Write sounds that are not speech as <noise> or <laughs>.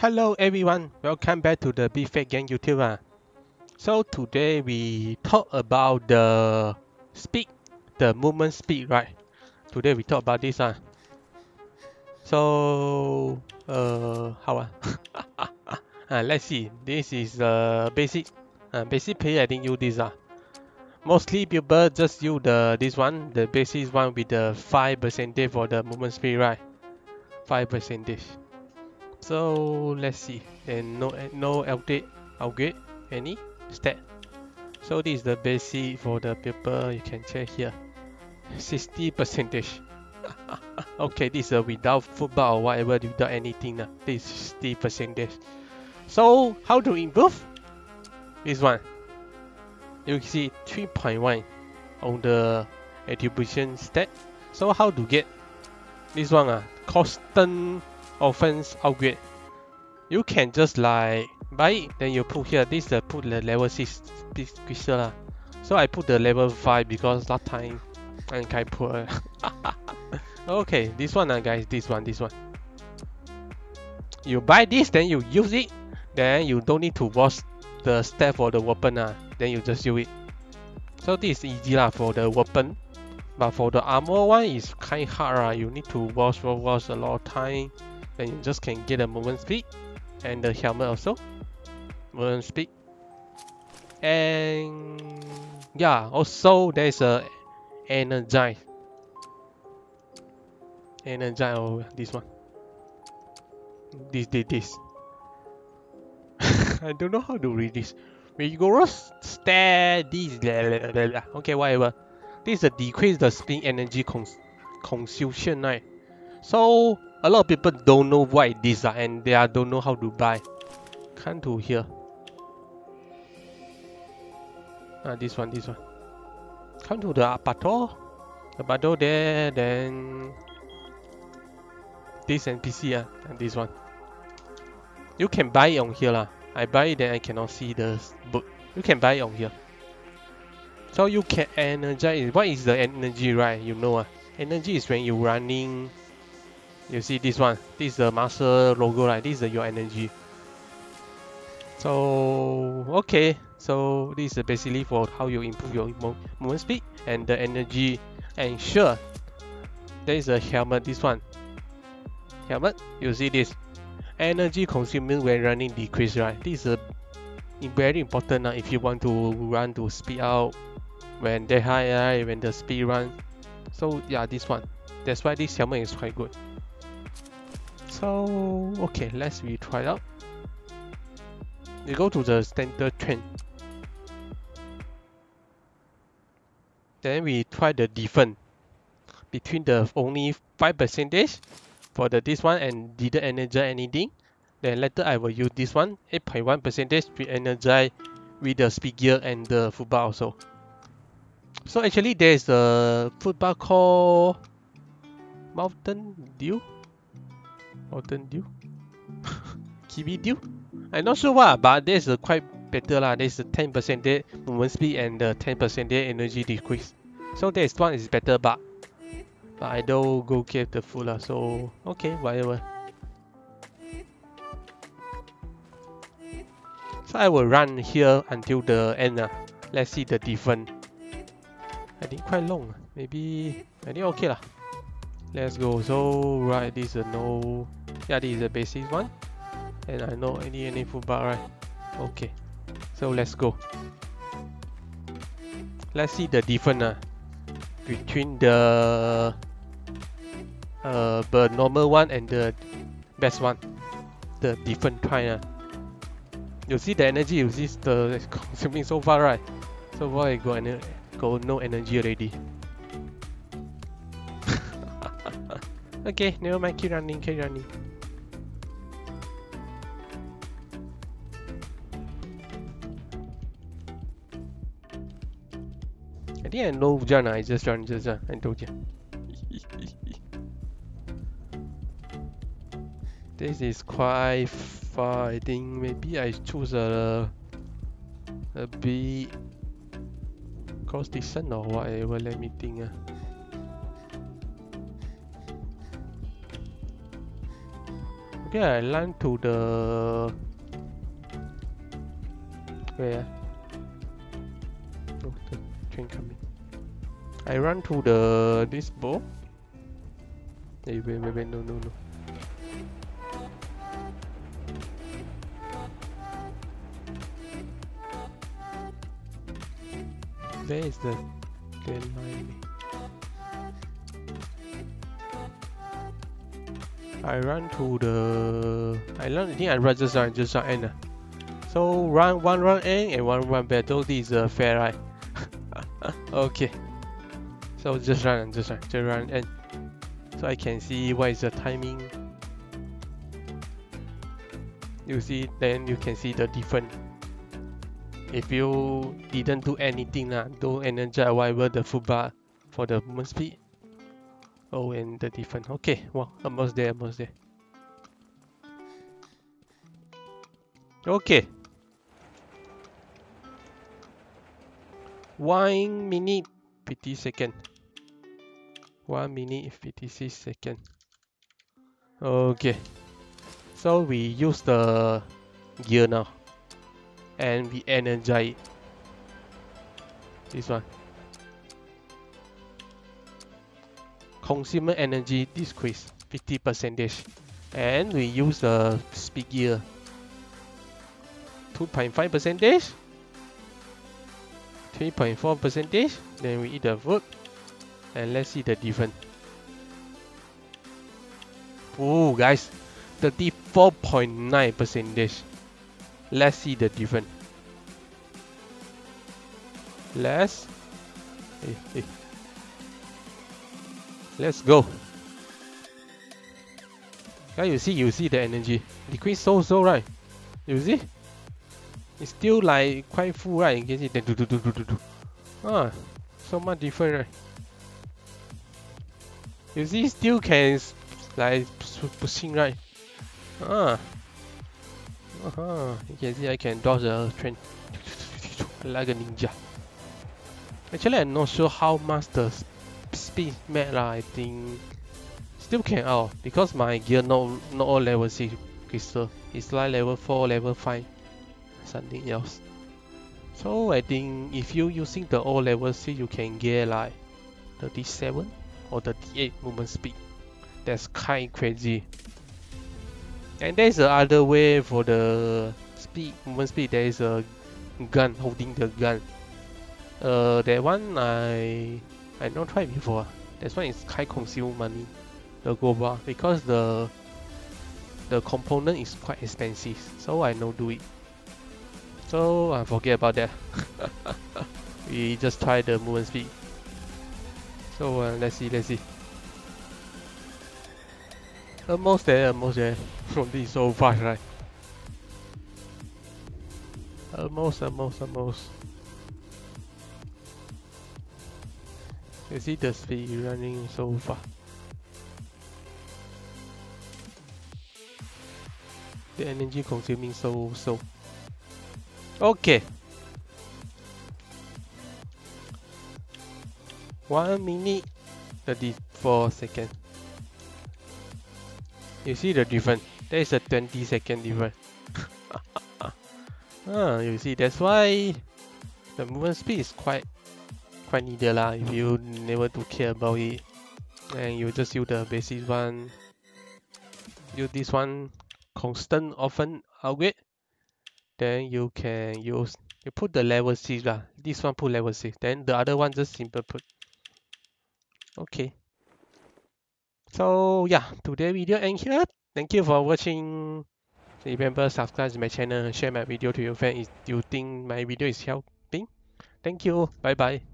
Hello everyone, welcome back to the Big Fat Game YouTube. ah. So today we talk about the speed, the movement speed, right? Today we talk about this. ah. So, uh, how? Ah, <laughs> let's see. This is the basic, uh, basic player. I think use this. ah. Mostly people just use the this one, the basic one with the five percentage for the movement speed, right? Five percentage. So let's see. And no no update upgrade any stat. So this is the basic for the paper. You can check here. 60 percentage. <laughs> okay, this is without football or whatever, without anything. Uh. This is 60 percentage. So how to improve? This one. You can see 3.1 on the attribution stat. So how to get this one? Uh, constant offense upgrade. You can just like buy it, then you put here. This is put the level 6 this crystal lah. So I put the level 5 because last time I'm kind poor. <laughs> okay, this one uh, guys, this one, this one. You buy this, then you use it, then you don't need to watch the step for the weapon uh, then you just use it. So this is easy lah for the weapon. But for the armor one is kind hard uh. You need to wash, wash, a lot of time then you just can get a movement speed and the helmet also. Movement speed. And yeah also there's a energize energize oh this one. This this this. <laughs> I don't know how to read this. Rigorous steady blah. okay whatever. This is a decrease the speed energy cons consumption right so a lot of people don't know what it is uh, and they don't know how to buy. Come to here. Ah, this one, this one. Come to the battle. The battle there, then this NPC uh, and this one. You can buy it on here lah. I buy it then I cannot see the book. You can buy it on here. So you can energize. What is the energy, right? You know, uh, energy is when you're running you see this one this is the master logo right? This is your energy. So okay. So this is basically for how you improve your mo movement speed and the energy. And sure there is a helmet this one. Helmet you see this. Energy consuming when running decrease right? This is very important uh, if you want to run to speed out when they high right? When the speed run. So yeah this one. That's why this helmet is quite good so okay let's retry out. We go to the standard trend. Then we try the difference between the only 5 percentage for the this one and didn't energize anything. Then later I will use this one 8.1 percentage to energize with the speed gear and the football also. So actually there's a football called Mountain Dew Mountain Dew? <laughs> Kiwi Dew? I'm not sure what, but there's a quite better lah. There's a 10% movement speed and the 10% energy decrease. So this one is better, but but I don't go get the full lah. So okay, whatever. So I will run here until the end. Uh. Let's see the difference. I think quite long. Maybe I think okay lah. Let's go. So right, this is a no. Yeah this is the basic one. And I know any any football right? Okay. So let's go. Let's see the difference uh, between the uh, the normal one and the best one. The different kind uh. you see the energy you see the <laughs> consuming so far right? So far I got, got no energy already okay never mind keep running keep running I think I know Jana, I just run, just run, I told you. <laughs> this is quite far, I think maybe I choose a, a bit cost decent or whatever, let me think. Uh. Okay, I land to the where? Oh, the train coming. I run to the this bow. Hey, eh, wait, wait, wait, no, no, no. Where is the train line? I run to the I run I think I run just run just run end. Ah. So run one run end and one run. Though this is a fair right? <laughs> okay. So just run just run just run end. So I can see what is the timing. You see then you can see the different. If you didn't do anything lah, don't energize whatever the full bar for the movement speed. Oh, and the different. Okay, well, almost there, almost there. Okay. One minute, 50 second. One minute, 56 second. Okay. So we use the gear now. And we energize This one. Consumer energy decrease 50 percentage. And we use the speed gear. 2.5 percentage. 3.4 percentage. Then we eat the food. And let's see the difference. Oh guys. 34.9 percentage. Let's see the difference. Let's hey, hey. Let's go. Yeah, you see, you see the energy. Decrease so so right. You see? It's still like quite full right. You can see then do do do do do do. Ah, so much different right. You see, still can like pushing right. Ah. Uh -huh. You can see I can dodge the train <laughs> like a ninja. Actually, I'm not sure how much the speed map lah, I think still can out because my gear not not all level 6 crystal. It's like level 4, level 5, something else. So I think if you using the all level 6 you can get like 37 or 38 movement speed. That's kind crazy. And there's the other way for the speed movement speed there is a gun holding the gun. Uh that one I I not tried before. That's why it's high consume money. The Goba because the the component is quite expensive. So I no do it. So I forget about that. <laughs> we just try the movement speed. So uh, let's see, let's see. Uh, almost there, uh, almost there. <laughs> this is so fast, right? Uh, almost, almost, almost. You see the speed running so fast. The energy consuming so so. Okay. One minute thirty-four seconds. You see the difference? There is a 20 second difference. <laughs> ah, you see that's why the movement speed is quite quite needed lah. If you never to care about it and you just use the basic one. Use this one constant often upgrade. Then you can use you put the level 6 lah. This one put level 6 then the other one just simple put. Okay. So yeah. Today video end here. Thank you for watching. Remember subscribe to my channel share my video to your friends if you think my video is helping. Thank you. Bye bye